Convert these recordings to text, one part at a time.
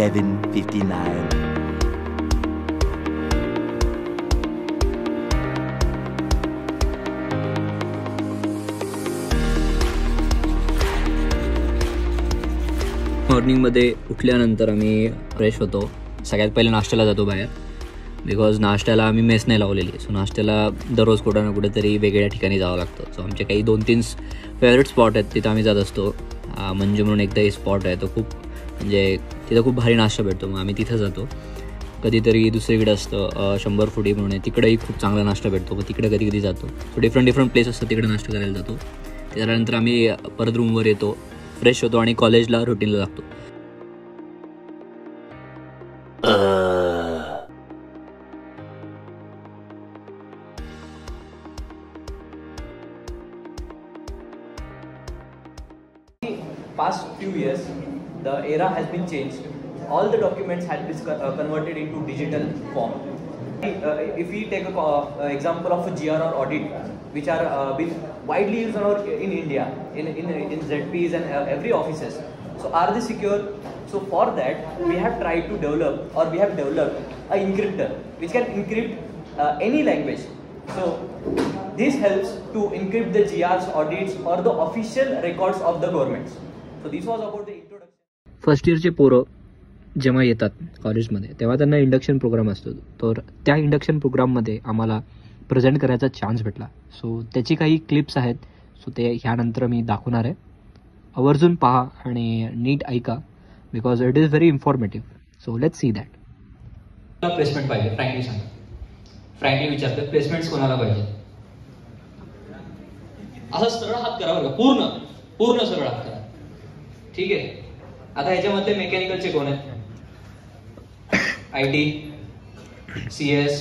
7:59. मॉर्निंगमध्ये उठल्यानंतर आम्ही फ्रेश होतो. सगळ्यात पहिले नाश्त्याला जातो बाहेर. बिकॉज नाश्त्याला आम्ही मेस नाही लावलेली. सो नाश्त्याला दररोज कुठं ना कुठेतरी वेगळ्या ठिकाणी जावं लागतं. सो आमचे काही दोन तीन फेवरेट स्पॉट आहेत तिथं आम्ही जात असतो. म्हणजे म्हणून एकदा एक स्पॉट आहे तो खूप म्हणजे तिथं खूप भारी नाश्ता भेटतो. मग आम्ही तिथं जातो. कधीतरी दुसरीकडे असतं शंभर फुटी म्हणून आहे. तिकडेही खूप चांगला नाश्ता भेटतो. मग तिकडे कधी कधी जातो. सो डिफरंट डिफरंट प्लेस असतो. तिकडे नाश्ता करायला जातो. त्याच्यानंतर आम्ही परत रूमवर येतो. फ्रेश होतो आणि कॉलेजला रुटीनला लागतो. The era has been changed. All the documents had been uh, converted into digital form. Uh, if we take a co- uh, example of a GR or audit, which are been widely used in, India, in, in, in ZPs and every offices. So are they secure? So for that, we have tried to develop or we have developed a encryptor which can encrypt uh, any language. So this helps to encrypt the GRs, audits or the official records of the governments. So this was about the. First इयरचे पोरं जेव्हा येतात कॉलेजमध्ये तेव्हा त्यांना induction programme असतो. तर त्या induction प्रोग्राममध्ये आम्हाला प्रेझेंट करायचा चान्स भेटला. सो त्याची काही क्लिप्स आहेत. सो ते ह्यानंतर मी दाखवणार आहे. आवर्जून पहा आणि नीट ऐका because it is very informative so let see that placement पाहिजे. फ्रँकली सांगा. फ्रँकली विचारते प्लेसमेंट कोणाला पाहिजे? असा सरळ हात करा पूर्ण. पूर्ण सरळ हात करा. ठीक आहे? आता ह्याच्यामध्ये मेकॅनिकलचे कोण आहेत? आय टी सी एस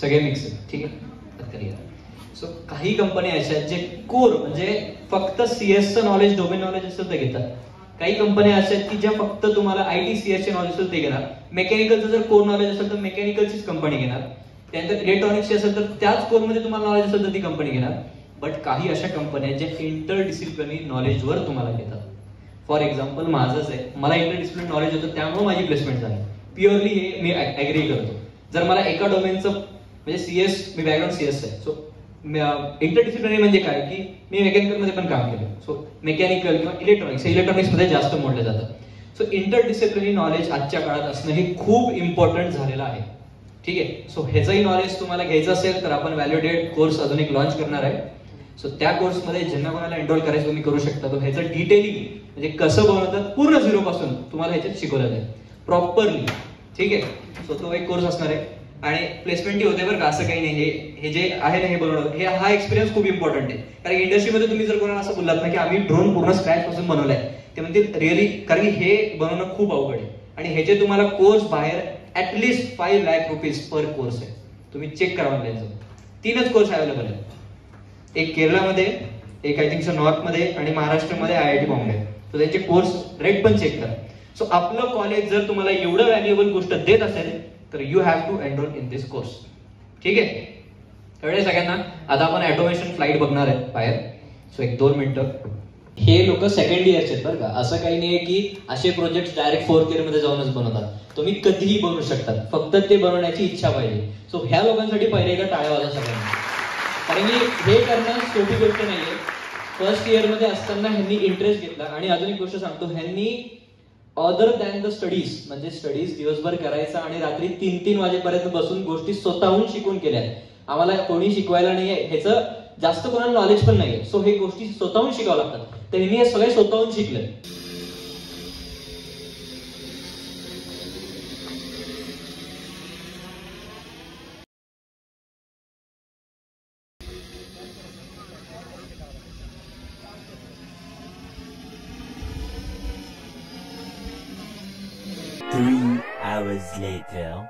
सगळे मिक्स आहेत. ठीक आहे? सो काही कंपन्या अशा आहेत जे कोर म्हणजे फक्त सीएसचं नॉलेज डोमेन नॉलेज असेल ते घेतात. काही कंपन्या अशा आहेत की ज्या फक्त तुम्हाला आय टी सी चे नॉलेज असेल ते घेणार. मेकॅनिकलचं जर कोर नॉलेज असेल तर मेकॅनिकलचीच कंपनी घेणार. त्यानंतर इलेक्ट्रॉनिक्सची असेल तर त्याच कोरमध्ये तुम्हाला नॉलेज असेल तर ती कंपनी घेणार. बट काही अशा कंपन्या आहेत ज्या इंटर डिसिप्लिनरी नॉलेजवर तुम्हाला घेतात. फॉर एक्झाम्पल माझंच आहे. मला इंटर डिसिप्लिन नॉलेज होतं त्यामुळे माझी प्लेसमेंट झाली. प्युअरली हे मी ऍग्री करतो. जर मला एका डोमेनचं म्हणजे सीएस मी बॅकग्राऊंड सीएस आहे. सो इंटरडिसिप्लिनरी uh, म्हणजे काय? की मी मेकॅनिकलमध्ये पण काम केलं. सो मेकॅनिकल किंवा इलेक्ट्रॉनिक्स इलेक्ट्रॉनिक्समध्ये जास्त मोडलं जातं. सो इंटरडिसिप्लिनरी नॉलेज आजच्या काळात असणं हे खूप इम्पॉर्टंट झालेलं आहे. ठीक आहे? सो ह्याचंही नॉलेज तुम्हाला घ्यायचं असेल तर आपण व्हॅल्युडेट कोर्स अजून एक लॉन्च करणार आहे. सो त्या कोर्समध्ये ज्यांना कोणाला एनरोल करायचं तुम्ही करू शकता. तो ह्याचं डिटेलिंग म्हणजे कसं बनवतात? पूर्ण झिरो पासून तुम्हाला ह्याच्यात शिकवलं जाईल. प्रॉपरली ठीक आहे? सो तो एक कोर्स असणार आहे. आणि प्लेसमेंट होते बरं का असं काही नाही. हे हे जे आहे ना हे बनवणं हे हा एक्सपिरियन्स खूप इम्पॉर्टंट आहे. कारण इंडस्ट्रीमध्ये तुम्ही जर कोणाला असं बोललात ना की आम्ही ड्रोन पूर्ण स्क्रॅच पासून बनवलाय ते म्हणतील रिअली कारण की हे बनवणं खूप अवघड आहे. आणि ह्याचे तुम्हाला कोर्स बाहेर at least five lakh rupees per course आहे. तुम्ही चेक करा ऑनलाईन तीनच कोर्स अवेलेबल आहेत. एक केरळमध्ये एक आय थिंक नॉर्थमध्ये आणि महाराष्ट्रामध्ये आय आय टी बॉम्बे तर त्यांचे कोर्स रेट पण चेक करा. सो आपलं कॉलेज जर तुम्हाला एवढं व्हॅल्युएबल गोष्ट देत असेल तर you have to enrol in this course ठीक आहे? कळले सगळ्यांना? आता आपण ऍटोमेशन फ्लाईट बघणार आहे बाहेर. सो एक दोन मिनिटं. हे लोक सेकंड इयरचे आहेत बरं का. असं काही नाही की असे प्रोजेक्ट डायरेक्ट फोर्थ इयरमध्ये जाऊनच बनवतात. तुम्ही कधीही बनवू शकतात फक्त ते बनवण्याची इच्छा पाहिजे. सो ह्या लोकांसाठी पहिले एकदा टाळ्या वाजा सगळ्यांना. कारण की हे करणं सोपी गोष्ट नाहीये. फर्स्ट इयरमध्ये असताना ह्यांनी इंटरेस्ट घेतला. आणि अजून एक गोष्ट सांगतो ह्यांनी अदर दॅन द स्टडीज म्हणजे स्टडीज दिवसभर करायचा आणि रात्री तीन तीन वाजेपर्यंत बसून गोष्टी स्वतःहून शिकून केल्या. आम्हाला कोणी शिकवायला नाहीये. ह्याचं जास्त कोणाला नॉलेज पण नाहीये. सो हे गोष्टी स्वतःहून शिकावं लागतात. तर ह्यांनी हे सगळे स्वतःहून शिकले. Later.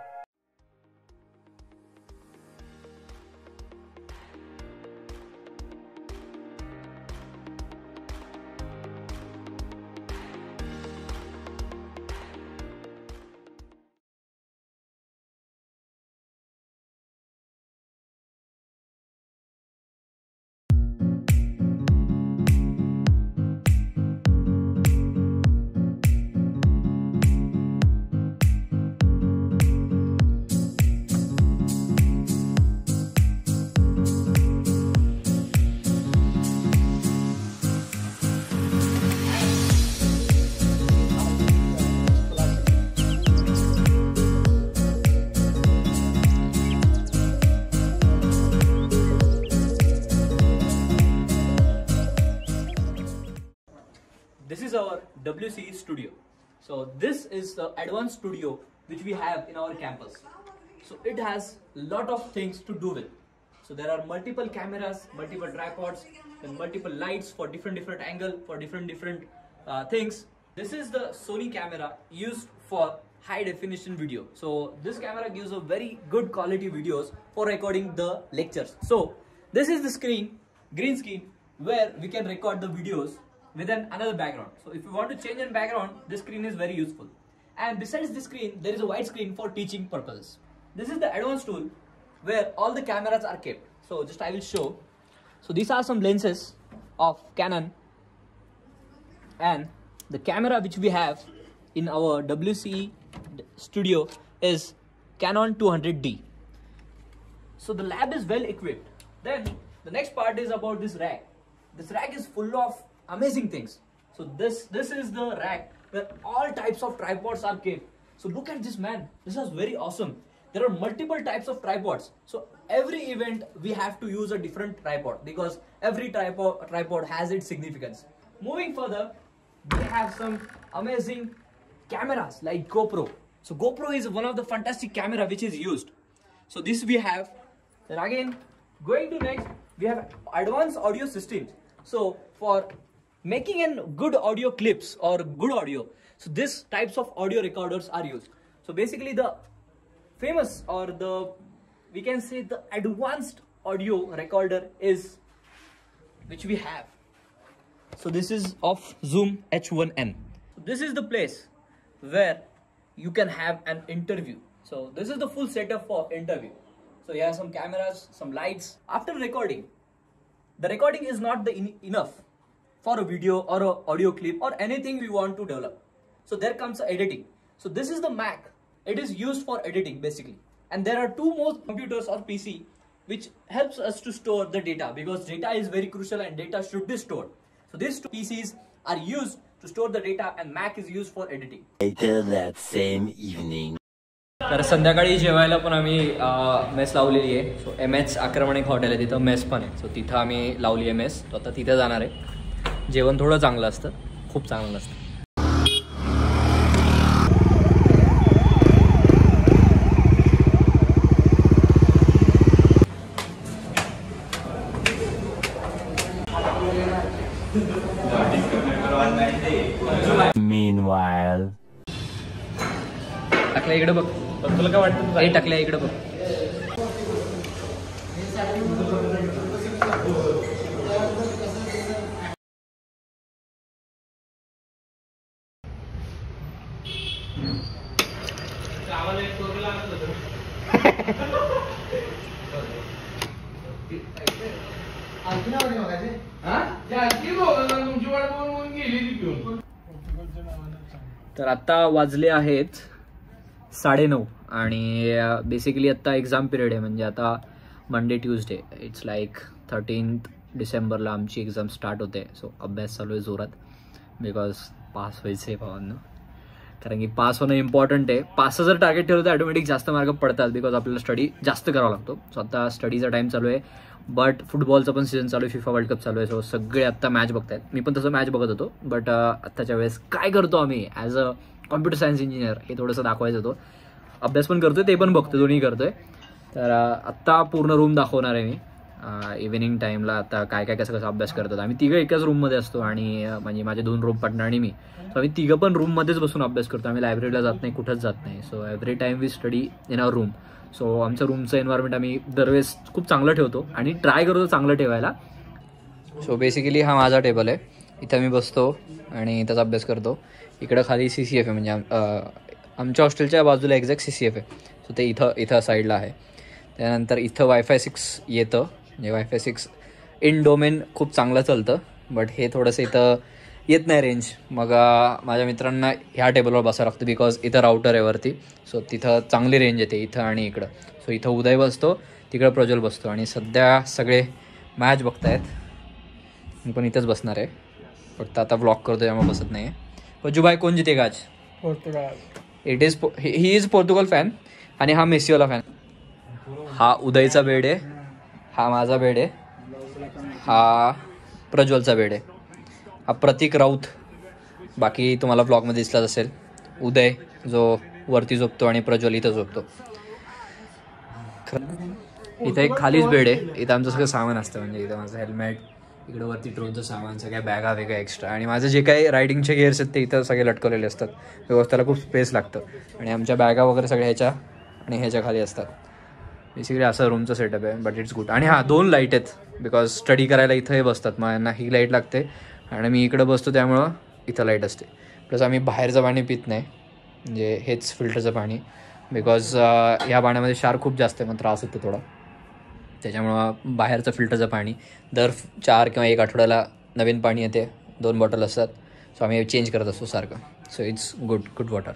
WCE studio. So this is the advanced studio which we have in our campus. So it has a lot of things to do with. So there are multiple cameras, multiple tripods, and multiple lights for different different angle for different different uh, things. This is the Sony camera used for high definition video. So this camera gives a very good quality videos for recording the lectures. So this is the screen, green screen, where we can record the videos with an another background. So if you want to change an background, this screen is very useful. And besides this screen, there is a wide screen for teaching purposes. This is the advanced tool where all the cameras are kept. So just I will show. So these are some lenses of Canon and the camera which we have in our WCE studio is Canon 200D. So the lab is well equipped. Then the next part is about this rack. This rack is full of amazing things. So this this is the rack where all types of tripods are kept. So look at this man. This is very awesome. There are multiple types of tripods. So every event we have to use a different tripod because every tripod tripod has its significance. Moving further, we have some amazing cameras like GoPro. So GoPro is one of the fantastic camera which is used. So this we have. Then again, going to next, we have advanced audio systems. So for making an good audio clips or good audio, so this types of audio recorders are used. So basically the famous or the we can say the advanced audio recorder is which we have. So this is of Zoom H1n. So this is the place where you can have an interview. So this is the full setup for interview. So you have some cameras, some lights. After recording, the recording is not the en- enough for a video or a audio clip or anything we want to develop. So there comes editing. So this is the Mac. It is used for editing basically. And there are two more computers or PC which helps us to store the data because data is very crucial and data should be stored. So these two PCs are used to store the data and Mac is used for editing. Later that same evening. तर संध्याकाळी जेवायला पण आम्ही mess लावलेली आहे so M H आक्रमण एक hotel आहे तिथं मेस पण आहे सो तिथं आम्ही लावली आहे मेस तो आता तिथं जाणार आहे जेवण थोडं चांगलं असतं खूप चांगलं असतं Meanwhile. टाकल्या इकडे बघ. तुला काय वाटतं टाकल्या इकडे बघ. तर आता वाजले आहेत साडेनऊ आणि बेसिकली आत्ता एक्झाम पिरियड आहे म्हणजे आता Monday Tuesday it's like thirteenth डिसेंबरला आमची एक्झाम स्टार्ट होते. सो अभ्यास चालू आहे जोरात. बिकॉज पास व्हायचे भावांना. कारण की पास होणं इम्पॉर्टंट आहे. पासचं जर टार्गेट ठेवलं तर ऑटोमॅटिक जास्त मार्क पडतात बिकॉज आपल्याला स्टडी जास्त करावा लागतो. सो आता स्टडीचा टाईम चालू आहे. बट फुटबॉलचा पण सीझन चालू आहे. फिफा वर्ल्ड कप चालू आहे. सो सगळे आत्ता मॅच बघतायत. मी पण तसं मॅच बघत होतो. बट आत्ताच्या वेळेस काय करतो आम्ही? As a computer science engineer हे थोडंसं दाखवायचं होतं. अभ्यास पण करतोय ते पण बघतो दोन्ही करतोय. तर आत्ता पूर्ण रूम दाखवणार आहे मी. इव्हिनिंग टाईमला आता काय काय कसं कसं अभ्यास करतात. आम्ही तिघं एकाच रूममध्ये असतो आणि म्हणजे माझे दोन रूम पार्टनर आणि मी. सो आम्ही तिघं पण रूममध्येच बसून अभ्यास करतो. आम्ही लायब्ररीला जात नाही कुठंच जात नाही. So every time we study in our room so आमचं रूमचं एन्व्हायरमेंट आम्ही दरवेळेस खूप चांगलं ठेवतो आणि ट्राय करतो चांगलं ठेवायला. सो बेसिकली हा माझा टेबल आहे. इथं मी बसतो आणि त्याचा अभ्यास करतो. इकडं खाली सी सी एफ आहे म्हणजे आमच्या हॉस्टेलच्या बाजूला एक्झॅक्ट सी सी एफ आहे सो ते इथं इथं साईडला आहे. त्यानंतर इथं वायफाय सिक्स येतं. म्हणजे वायफाय सिक्स इन डोमेन खूप चांगलं चालतं बट हे थोडंसं इथं येत नाही रेंज मग माझ्या मित्रांना ह्या टेबलवर बसावं लागतं बिकॉज इथं राऊटर आहे वरती. सो तिथं चांगली रेंज येते इथं आणि इकडं. सो इथं उदय बसतो तिकडं प्रज्वल बसतो. आणि सध्या सगळे मॅच बघतायत. मी पण इथंच बसणार आहे. फक्त आता ब्लॉक करतो त्यामुळे बसत नाही आहे भाई कोण जिते आज? It is he is Portugal fan आणि हा मेसीवाला फॅन हा उदयचा बेड आहे. हा माझा बेड आहे. हा प्रज्वलचा बेड आहे. हा प्रतीक राऊत. बाकी तुम्हाला ब्लॉगमध्ये दिसलाच असेल. उदय जो वरती झोपतो आणि प्रज्वल इथं झोपतो. इथं एक खालीच बेड आहे. इथं आमचं सगळं सामान असतं. म्हणजे इथं माझं हेल्मेट इकडं वरती ड्रोनचं सामान सगळ्या बॅगा वेगळ्या एक्स्ट्रा आणि माझं जे काही रायडिंगचे गिअर्स आहेत ते इथं सगळे लटकवलेले असतात. व्यवस्थेला खूप स्पेस लागतं. आणि आमच्या बॅगा वगैरे सगळ्या ह्याच्या आणि ह्याच्या खाली असतात. बेसिकली असं रूमचं सेटअप आहे बट इट्स गुड आणि हां दोन लाइट आहेत बिकॉज स्टडी करायला इथं हे बसतात. मग यांना ही लाइट लागते. आणि मी इकडं बसतो त्यामुळं इथं लाइट असते. प्लस आम्ही बाहेरचं पाणी पित नाही. म्हणजे हेच फिल्टरचं पाणी. बिकॉज या पाण्यामध्ये क्षार खूप जास्त आहे मग त्रास होतो थोडा. त्याच्यामुळं बाहेरचं फिल्टरचं पाणी. दर चार किंवा एक आठवड्याला नवीन पाणी येते. दोन बॉटल असतात. सो आम्ही चेंज करत असतो सारखं. So it's good good water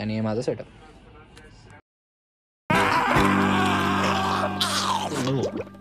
आणि हे माझं सेटअप little